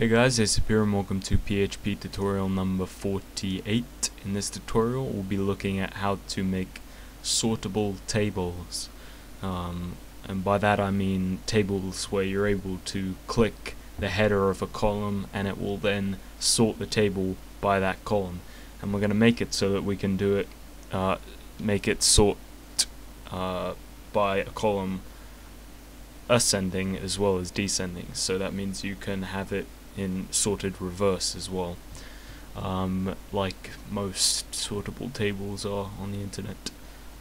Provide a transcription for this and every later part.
Hey guys, it's here and welcome to PHP tutorial number 48. In this tutorial we'll be looking at how to make sortable tables. Um, and by that I mean tables where you're able to click the header of a column and it will then sort the table by that column. And we're going to make it so that we can do it, uh, make it sort uh, by a column ascending as well as descending. So that means you can have it in sorted reverse as well, um, like most sortable tables are on the internet.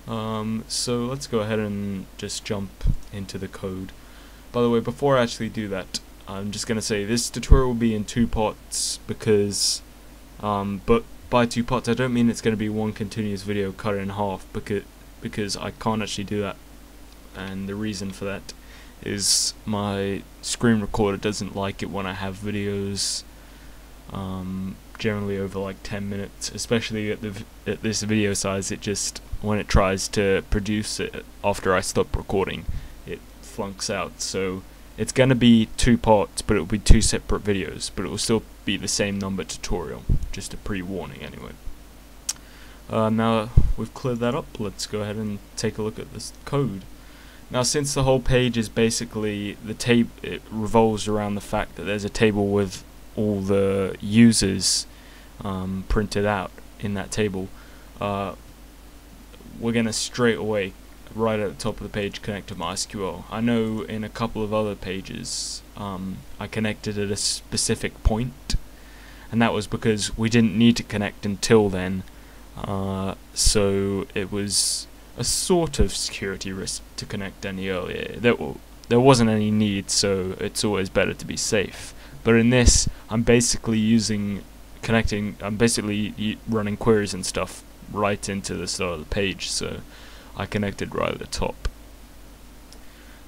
Um, so let's go ahead and just jump into the code. By the way, before I actually do that, I'm just going to say this tutorial will be in two parts because, um, but by two parts I don't mean it's going to be one continuous video cut in half because because I can't actually do that, and the reason for that is my screen recorder doesn't like it when I have videos um, generally over like 10 minutes especially at the at this video size. It just when it tries to produce it after I stop recording it flunks out. So it's gonna be two parts but it will be two separate videos but it will still be the same number tutorial just a pre-warning anyway. Uh, now we've cleared that up let's go ahead and take a look at this code now, since the whole page is basically the table, it revolves around the fact that there's a table with all the users um, printed out in that table. Uh, we're gonna straight away, right at the top of the page, connect to MySQL. I know in a couple of other pages, um, I connected at a specific point, and that was because we didn't need to connect until then. Uh, so it was a sort of security risk to connect any earlier. There, there wasn't any need, so it's always better to be safe. But in this, I'm basically using connecting. I'm basically running queries and stuff right into the start of the page, so I connected right at the top.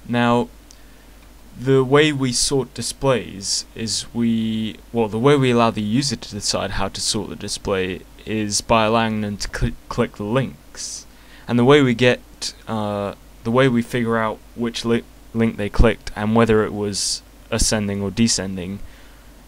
Now, the way we sort displays is we well the way we allow the user to decide how to sort the display is by allowing them to cl click the links and the way we get uh, the way we figure out which li link they clicked and whether it was ascending or descending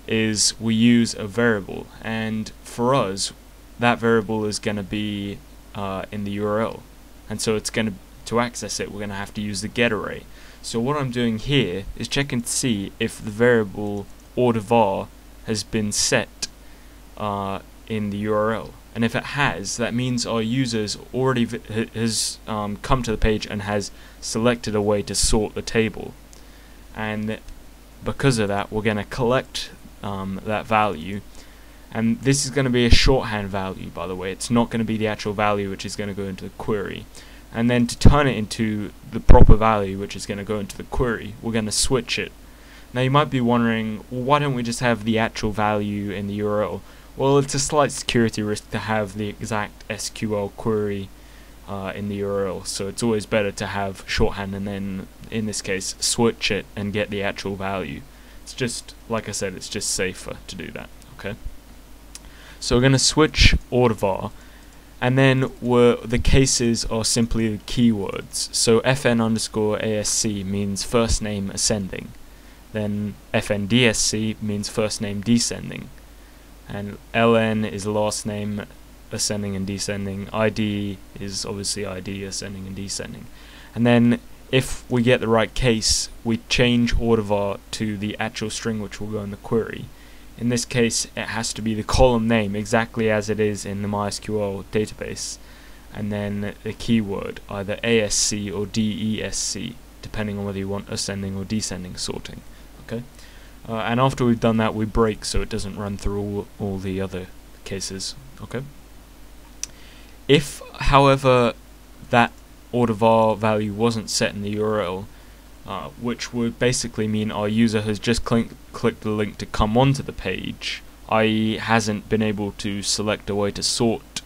is we use a variable. And for us that variable is going to be uh, in the URL and so it's going to to access it we're going to have to use the get array. So what I'm doing here is checking to see if the variable order var has been set uh, in the URL and if it has, that means our users already has um, come to the page and has selected a way to sort the table. And because of that, we're going to collect um, that value. And this is going to be a shorthand value, by the way. It's not going to be the actual value which is going to go into the query. And then to turn it into the proper value which is going to go into the query, we're going to switch it. Now you might be wondering, well, why don't we just have the actual value in the URL? Well, it's a slight security risk to have the exact SQL query uh, in the URL, so it's always better to have shorthand and then, in this case, switch it and get the actual value. It's just, like I said, it's just safer to do that, okay? So we're going to switch order var, and then we're, the cases are simply the keywords. So fn underscore asc means first name ascending, then fndsc means first name descending, and ln is last name ascending and descending. Id is obviously id ascending and descending. And then if we get the right case we change order var to the actual string which will go in the query. In this case it has to be the column name exactly as it is in the MySQL database and then the keyword either ASC or DESC depending on whether you want ascending or descending sorting okay uh, and after we've done that, we break so it doesn't run through all, all the other cases. Okay. If, however, that order var value wasn't set in the URL, uh, which would basically mean our user has just cl clicked the link to come onto the page, i.e. hasn't been able to select a way to sort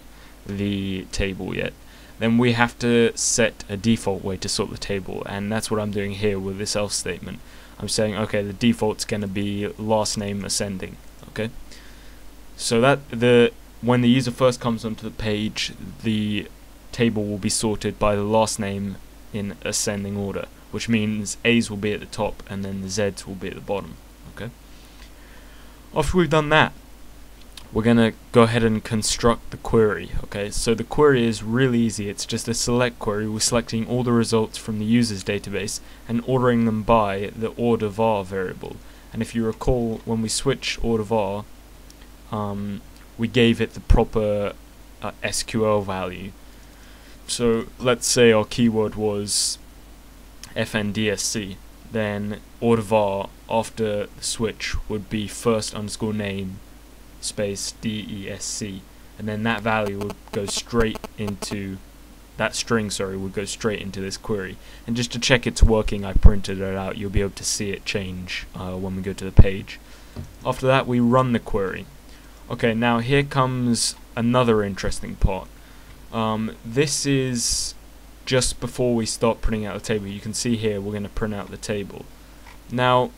the table yet, then we have to set a default way to sort the table, and that's what I'm doing here with this else statement. I'm saying okay the default's going to be last name ascending okay? So that the when the user first comes onto the page the table will be sorted by the last name in ascending order which means A's will be at the top and then the Z's will be at the bottom okay? After we've done that, we're going to go ahead and construct the query. Okay, so the query is really easy. It's just a select query. We're selecting all the results from the user's database and ordering them by the order var variable. And if you recall, when we switch order var, um, we gave it the proper uh, SQL value. So let's say our keyword was fndsc, then order var after the switch would be first underscore name space DESC and then that value would go straight into that string sorry would go straight into this query. And just to check it's working I printed it out. You'll be able to see it change uh, when we go to the page. After that we run the query. Okay now here comes another interesting part. Um, this is just before we start printing out the table. You can see here we're going to print out the table. Now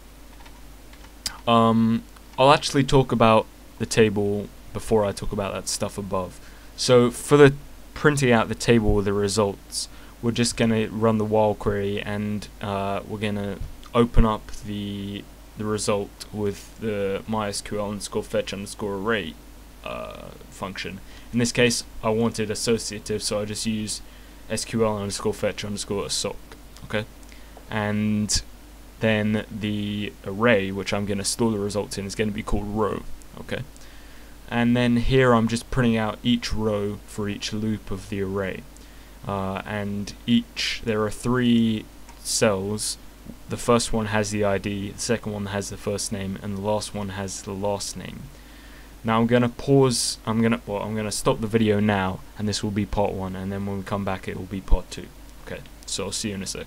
um, I'll actually talk about the table before I talk about that stuff above. So for the printing out the table with the results, we're just going to run the while query and uh, we're going to open up the the result with the mysql underscore fetch underscore array uh, function. In this case, I wanted associative, so I just use sql underscore fetch underscore assoc. Okay, and then the array, which I'm going to store the results in, is going to be called row okay. And then here I'm just printing out each row for each loop of the array. Uh, and each there are three cells. The first one has the ID the second one has the first name and the last one has the last name. Now I'm gonna pause I'm gonna well I'm gonna stop the video now and this will be part one and then when we come back it will be part two. Okay so I'll see you in a sec